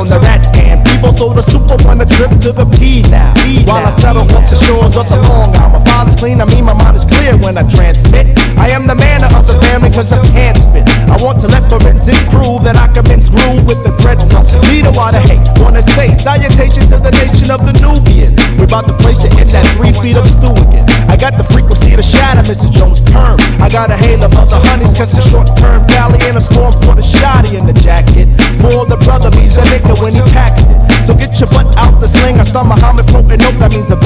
on the rat stand. People sold a super on a trip to the P now. P While now, I settle P off now. the shores of the Long Island, my mind is clean. I mean, my mind is clear when I transmit. I am the man of the family because the pants fit. I want to let forensics prove that I commence groove with the threat from leader while the hate. Wanna say salutation to the nation of the Nubians. We about to place it in that three feet of stew again. I got the frequency to shatter Mr. Jones' perm. I got a hail of the honeys cause it's short term valley and a storm for the shoddy and the jack when he packs it. So get your butt out the sling. I start Muhammad floating nope, that means a